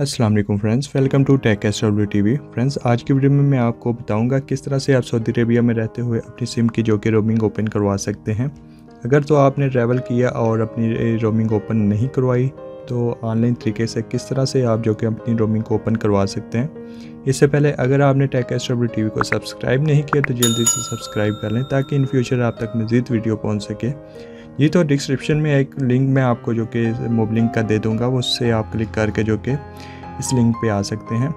अस्सलाम वालेकुम friends, welcome to tech S W T V friends, आज की वीडियो में मैं आपको बताऊँगा किस तरह से आप सऊदी अरेबिया में रहते हुए अपनी सिम की जो कि रोमिंग ओपन करवा सकते हैं। अगर तो आपने ट्रैवल किया और अपनी रोमिंग ओपन नहीं करवाई तो ऑनलाइन तरीके से किस तरह से आप जो कि अपनी रोमिंग को ओपन करवा सकते हैं। इससे पहले, अगर आपने tech S W T V को सब्सक्राइब नहीं किया तो जल्दी से सब्सक्राइब कर लें ताकि इन फ्यूचर आप तक मज़ीद वीडियो पहुँच सके। ये तो डिस्क्रिप्शन में एक लिंक मैं आपको जो कि मोब लिंक का दे दूँगा, उससे आप क्लिक करके जो कि इस लिंक पे आ सकते हैं।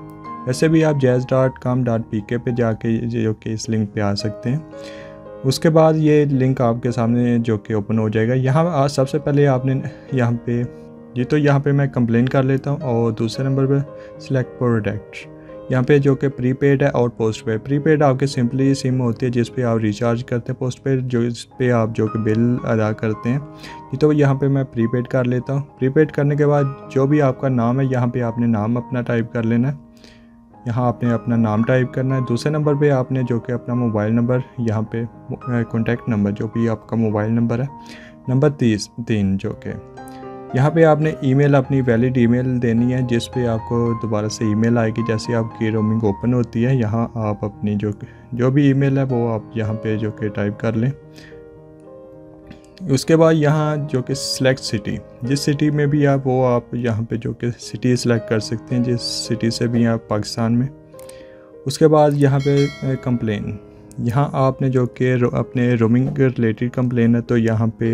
वैसे भी आप Jazz dot com dot P K पे जाके जो कि इस लिंक पे आ सकते हैं। उसके बाद ये लिंक आपके सामने जो कि ओपन हो जाएगा। यहाँ आज सबसे पहले आपने यहाँ पे, ये तो यहाँ पे मैं कंप्लेन कर लेता हूँ और दूसरे नंबर पे सिलेक्ट प्रोडक्ट यहाँ पे जो कि प्रीपेड है और पोस्ट पेड प्रीपेड आपके सिंपली सिम होती है, जिस पे आप रिचार्ज करते हैं पोस्ट पेड जो इस पे आप जो कि बिल अदा करते हैं। ये तो यहाँ पे मैं प्रीपेड कर लेता हूँ। प्रीपेड करने के बाद जो भी आपका नाम है, यहाँ पे आपने नाम अपना टाइप कर लेना है। यहाँ आपने अपना नाम टाइप करना है। दूसरे नंबर पे आपने जो कि अपना मोबाइल नंबर यहाँ पे कॉन्टैक्ट नंबर जो भी आपका मोबाइल नंबर है। नंबर तीस, तीन जो कि। यहाँ पे आपने ईमेल अपनी वैलिड ईमेल देनी है, जिस पे आपको दोबारा से ईमेल आएगी। जैसे आपकी रोमिंग ओपन होती है, यहाँ आप अपनी जो जो भी ईमेल है, वो आप यहाँ पे जो कि टाइप कर लें। उसके बाद यहाँ जो कि सिलेक्ट सिटी जिस सिटी में भी आप, वो आप यहाँ पे जो कि सिटी सेलेक्ट कर सकते हैं, जिस सिटी से भी आप पाकिस्तान में। उसके बाद यहाँ पे कंप्लेन यहाँ आपने जो कि अपने रोमिंग रिलेटेड कंप्लेन है तो यहाँ पे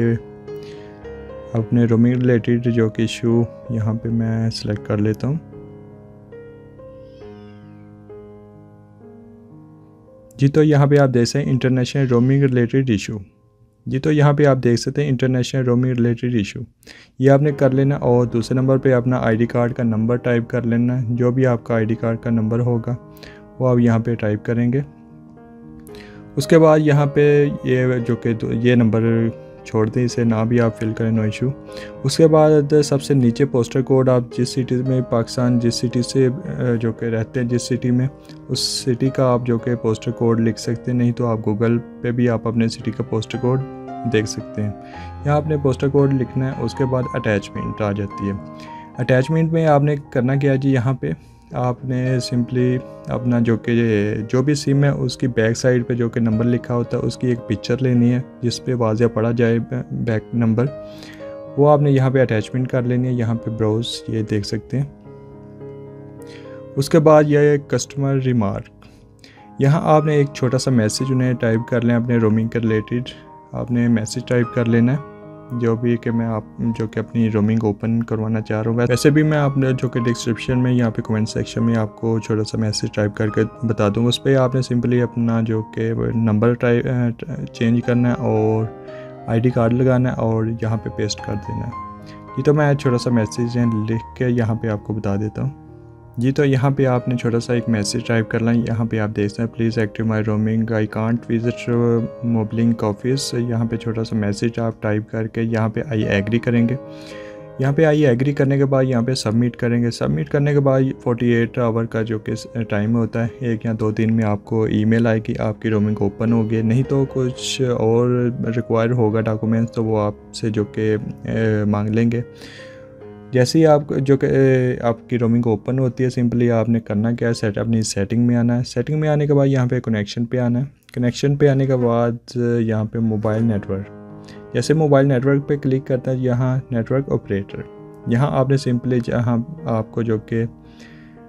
अपने रोमिंग रिलेटेड जो कि इशू यहाँ पे मैं सिलेक्ट कर लेता हूँ। जी तो यहाँ पे आप देख सकते हैं इंटरनेशनल रोमिंग रिलेटेड इशू जी तो यहाँ पे आप देख सकते हैं इंटरनेशनल रोमिंग रिलेटेड इशू ये आपने कर लेना और दूसरे नंबर पे अपना आईडी कार्ड का नंबर टाइप कर लेना। जो भी आपका आईडी कार्ड का नंबर होगा, वो आप यहाँ पे टाइप करेंगे। उसके बाद यहाँ पे ये जो कि ये नंबर छोड़ दें, इसे ना भी आप फिल करें नो इशू उसके बाद सबसे नीचे पोस्टर कोड आप जिस सिटी में पाकिस्तान, जिस सिटी से जो कि रहते हैं, जिस सिटी में, उस सिटी का आप जो कि पोस्टर कोड लिख सकते हैं। नहीं तो आप गूगल पे भी आप अपने सिटी का पोस्टर कोड देख सकते हैं। यहाँ आपने पोस्टर कोड लिखना है, उसके बाद अटैचमेंट आ जाती है। अटैचमेंट में आपने करना क्या जी यहाँ पे? आपने सिंपली अपना जो कि जो भी सिम है, उसकी बैक साइड पे जो कि नंबर लिखा होता है, उसकी एक पिक्चर लेनी है, जिस पे वाजिया पड़ा जाए बैक नंबर वो आपने यहाँ पे अटैचमेंट कर लेनी है, यहाँ पे ब्राउज ये देख सकते हैं। उसके बाद यह कस्टमर रिमार्क यहाँ आपने एक छोटा सा मैसेज उन्हें टाइप कर लें, अपने रोमिंग के रिलेटेड आपने मैसेज टाइप कर लेना है। जो भी कि मैं आप, जो कि अपनी रोमिंग ओपन करवाना चाह रहा हूँ। वैसे भी मैं आपने, जो कि डिस्क्रिप्शन में यहाँ पे कमेंट सेक्शन में आपको छोटा सा मैसेज टाइप करके बता दूँगा। उस पर आपने सिंपली अपना जो कि नंबर टाइप चेंज करना है और आईडी कार्ड लगाना है और यहाँ पे पेस्ट कर देना है। ये तो मैं छोटा सा मैसेज लिख के यहाँ पे आपको बता देता हूँ। जी तो यहाँ पे आपने छोटा सा एक मैसेज टाइप करना है यहाँ पे आप देख सकते हैं, please active my roaming, I can't visit Mobilink office. यहाँ पे छोटा सा मैसेज आप टाइप करके यहाँ पे आई एग्री करेंगे। यहाँ पे आई एग्री करने के बाद यहाँ पे सबमिट करेंगे। सबमिट करने के बाद 48 आवर का जो कि टाइम होता है, एक या दो दिन में आपको ईमेल आएगी, आपकी रोमिंग ओपन होगी। नहीं तो कुछ और रिक्वायर होगा डॉक्यूमेंट्स तो वो आपसे जो कि मांग लेंगे। जैसे ही आप जो कि आपकी रोमिंग ओपन होती है सिंपली आपने करना क्या है? सेट अपनी सेटिंग में आना है। सेटिंग में आने के बाद यहाँ पे कनेक्शन पे आना है। कनेक्शन पे आने के बाद, यहाँ पे मोबाइल नेटवर्क जैसे मोबाइल नेटवर्क पे क्लिक करता है, यहाँ नेटवर्क ऑपरेटर यहाँ आपने सिंपली जहाँ आपको जो कि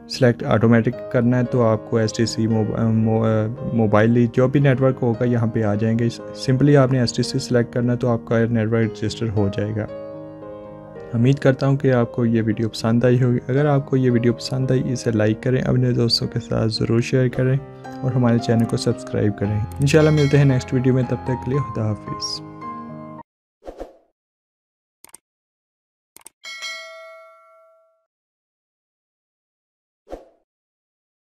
सिलेक्ट ऑटोमेटिक करना है तो आपको एस टी सी मोबाइल जो भी नेटवर्क होगा, यहाँ पे आ जाएँगे। सिंपली आपने एस टी सी सेलेक्ट करना है तो आपका नेटवर्क रजिस्टर हो जाएगा। उम्मीद करता हूँ कि आपको ये वीडियो पसंद आई होगी। अगर आपको ये वीडियो पसंद आई, इसे लाइक करें, अपने दोस्तों के साथ ज़रूर शेयर करें और हमारे चैनल को सब्सक्राइब करें। इंशाल्लाह मिलते हैं नेक्स्ट वीडियो में, तब तक के लिए खुदा हाफिज़।